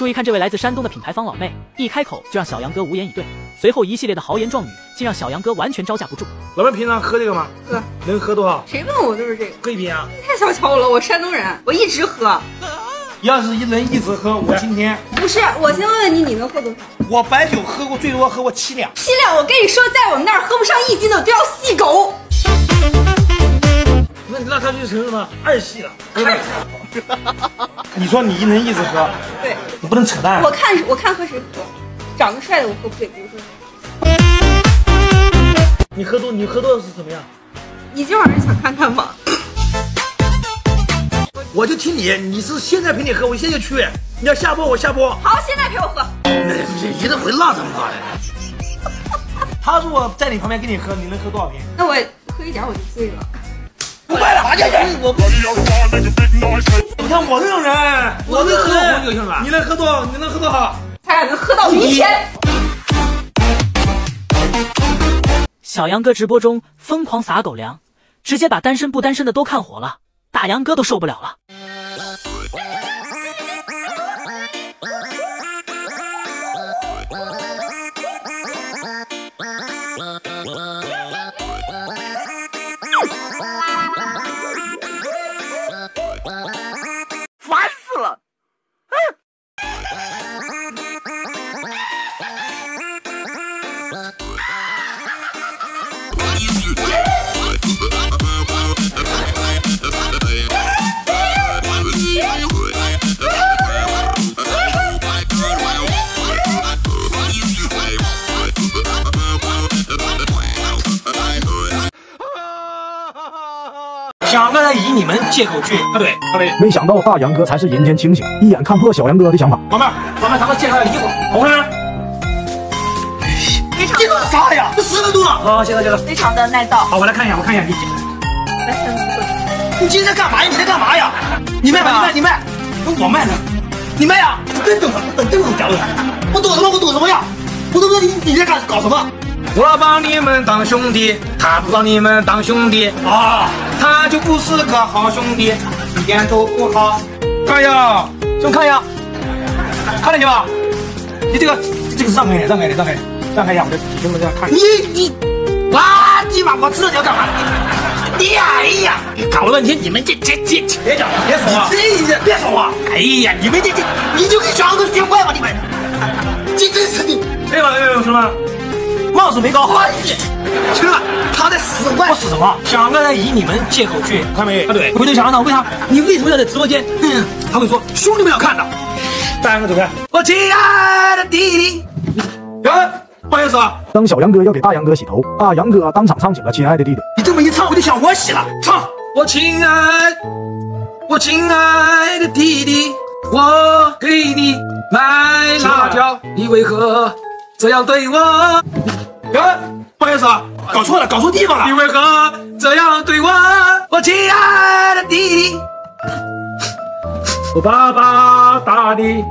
注意看这位来自山东的品牌方老妹，一开口就让小杨哥无言以对，随后一系列的豪言壮语，竟让小杨哥完全招架不住。老妹平常喝这个吗？喝。能喝多少？谁问我都是这个。喝一瓶啊？太小瞧我了，我山东人，我一直喝。要是一能一直喝，我今天不是。我先问问你，你能喝多少？我白酒喝过最多喝过七两。七两，我跟你说，在我们那儿喝不上一斤的都要细狗。那那他就成什么二系了？你说你能一直喝？对，你不能扯淡。我看我看喝谁喝，长得帅的我喝不对，比如说。你喝多，你喝多是怎么样？你今晚上想看看吗？我就听你，你是现在陪你喝，我现在就去。你要下播，我下播。好，现在陪我喝。你这回浪这么高的？他如果在你旁边跟你喝，你能喝多少瓶？那我喝一点我就醉了。不卖了，我你看我这种人，我能喝红酒行了？你能喝多少？你能喝多少？他俩能喝到明天。小杨哥直播中疯狂撒狗粮，直接把单身不单身的都看火了，大杨哥都受不了了。以你们借口去啊？对。没想到大杨哥才是人间清醒，一眼看破小杨哥的想法。老妹儿，老妹儿，咱们介绍下衣服，好看。非常这个啥呀？这十分钟了。好，谢谢谢谢。非常的耐造。好，我来看一下，我看一下你。来，先不说。你今天在干嘛呀？你在干嘛呀？你卖吧，你卖，你卖。我卖呢。你卖呀？真懂啊，真懂假的。我躲什么？我躲什么呀？我都不知道你你在干搞什么。我把你们当兄弟，他不把你们当兄弟啊，他就不是个好兄弟，一点都不好。看呀，兄看呀，看得见吧？你这个这个让开点，让开点，让开点，让开一下，我这兄弟这样看。你你，垃圾吧！我知道你要干嘛。你哎呀，搞了半天你们这这这，别讲，别说话，你这别说话。哎呀，你们这这，你就跟小杨哥学坏吧你们，这真是的。没有没有兄弟。貌似没搞好，兄弟，他在使坏。我使什么？想刚才以你们借口去，看没？啊对。回头想让他为啥？你为什么要在直播间？嗯，他会说兄弟们要看的。大杨哥走开。我亲爱的弟弟，哎，不好意思啊。当小杨哥要给大杨哥洗头，大杨哥当场唱起了《亲爱的弟弟》。你这么一唱，我就想我洗了。唱，我亲爱，我亲爱的弟弟，我给你买辣条，你为何？这样对我，哎，不好意思啊，搞错了，搞错地方了。你为何这样对我，我亲爱的弟弟？我爸爸打你，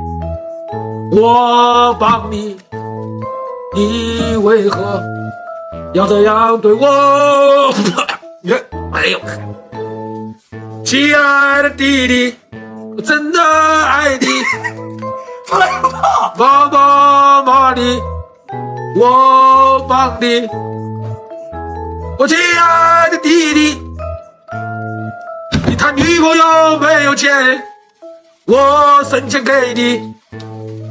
我帮你，你为何要这样对我？你，哎呦，亲爱的弟弟，我真的爱你。爸爸骂你。我帮你，我亲爱的弟弟，你谈女朋友没有钱，我省钱给你，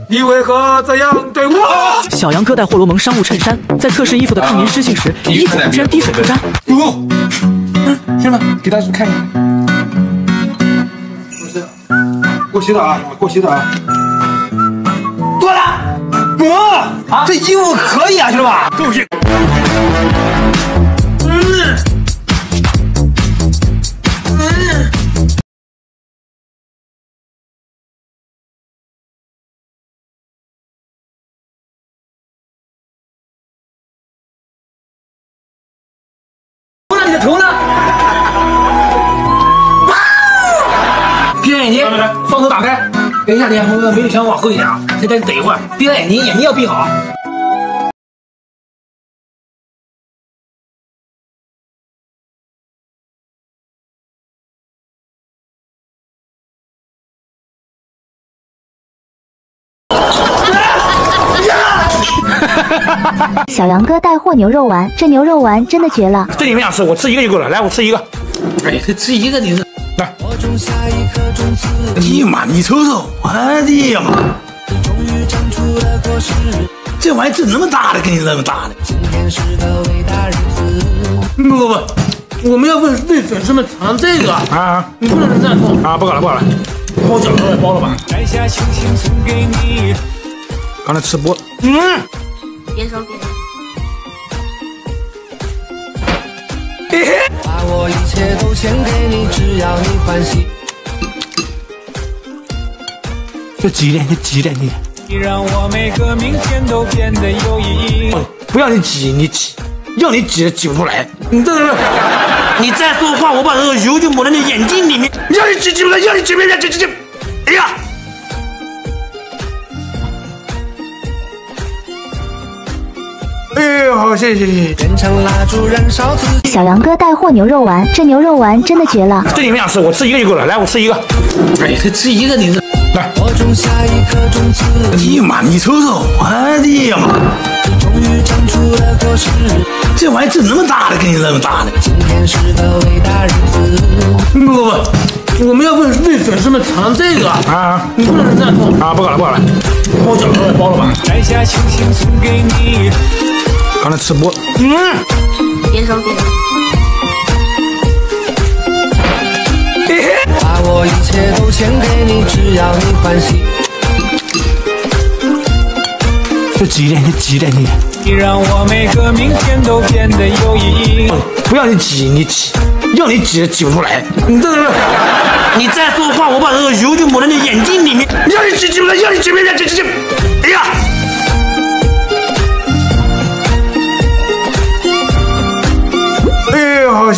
你为何这样对我？小杨哥带货罗蒙商务衬衫，在测试衣服的抗棉湿性时，衣服竟然滴水不沾。哟，兄弟们，给大家看一下，给我洗澡啊，给我洗澡啊。哥，啊，这衣服可以啊，兄弟们，够硬。嗯，嗯。那你的头呢？哇闭上眼睛，双手打开。等一下等一下我我我想往后一点啊先等等一会儿闭上眼睛眼睛要闭好小杨哥带货牛肉丸这牛肉丸真的绝了。这你们想吃我吃一个就够了来我吃一个。哎呀这吃一个你是来。哎呀妈，你瞅瞅，我的呀妈！这玩意整那么大的，给你那么大的。不不不，我们要为为粉丝们尝这个啊！你不能这样做啊！不搞了，不搞了，包饺子也包了吧。刚才吃播，嗯，别说别说。把我一切都献给你，只要你欢喜。就挤一点，就挤一点，你。你让我每个明天都变得有意义。不要你挤，你挤，要你挤挤不出来。你这这，你再说话，我把这个油就抹在你眼睛里面。要你挤挤不出来，要你挤别挤挤挤挤。哎呀！哎呦，好，谢谢谢谢。小杨哥带货牛肉丸，这牛肉丸真的绝了。这你们想吃，我吃一个就够了。来，我吃一个。哎，这吃一个你这来。哎呀妈，你瞅瞅，我的呀妈！这玩意整那么大的，给你那么大的。不不不，我们要为为粉丝们尝这个啊！你不能这样做啊！不搞了，不搞了，包饺子也包了吧。刚才吃播，嗯，别说别说。把我一切都献给你，只要你欢喜。就挤一点，就挤一点，你。你让我每个明天都变得有意义。不要你挤，你挤，要你挤挤不出来。你这这，你再说话，我把这个油就抹在你眼睛里面。要你挤挤不出来，要你挤别挤挤挤。哎呀！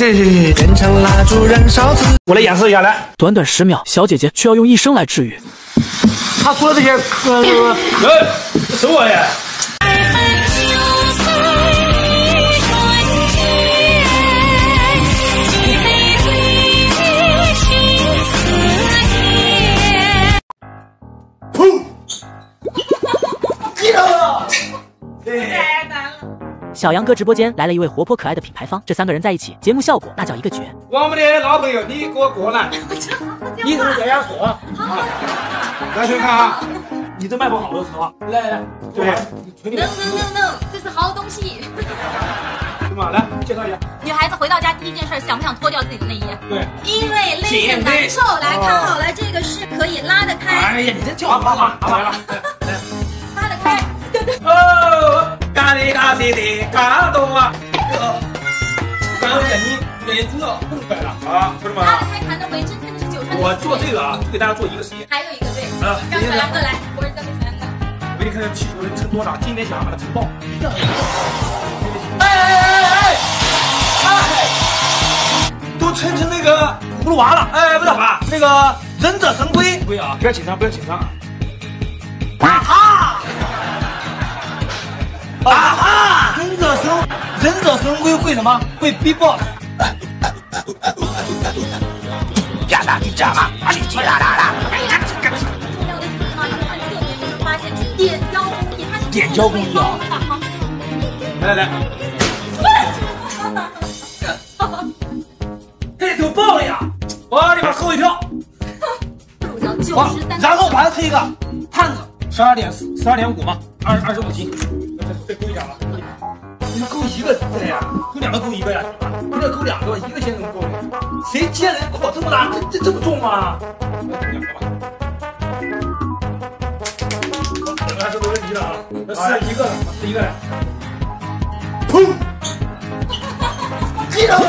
谢谢谢谢。点成蜡烛燃烧自。我来演示一下，来，短短十秒，小姐姐却要用一生来治愈。他说的这些，哎，是我耶。砰！小杨哥直播间来了一位活泼可爱的品牌方，这三个人在一起，节目效果那叫一个绝。我们的老朋友，你给我过来，你怎么这样说。来，兄弟看啊，你这卖不好的时候，来来来，对，能能能能，这是好东西。什么？来介绍一下。女孩子回到家第一件事，想不想脱掉自己的内衣？对，因为勒得难受。来看好了，这个是可以拉得开。哎呀，你这叫妈妈，来了，拉得开。哦，咖喱咖喱的咖多啊！刚刚你给这弄出来了啊，不是吗？拉得开弹的回，真的是九。我做这个啊，就给大家做一个实验。还有一个对，让小杨哥来，我是交给小杨哥。我给你看看气球能撑多大，今天想要把它撑爆。哎哎哎哎哎！都撑成那个葫芦娃了，哎，不是吧？那个忍者神龟，龟啊，不要紧张，不要紧张啊！啊忍者神龟会什么？会 B-box。呀啦哩呀啦，啊哩叽啦啦啦。重要的是呢，你看侧面就是发现点胶工艺，它是点胶工艺啊！来来来，这都爆了呀！我的妈，吓我一跳！入脚九好十，三，然后把它推一个探子，十二点十二点五嘛，二二十五斤，再再勾一下吧。一个对呀，勾两个勾一个呀，你得勾两个，一个先能勾。谁接人靠这么大，这这这么重吗？两个吧。两个还是没问题的啊，那是一个了，是一个了。砰！击中。